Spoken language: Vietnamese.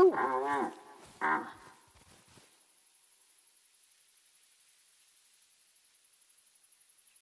Oh.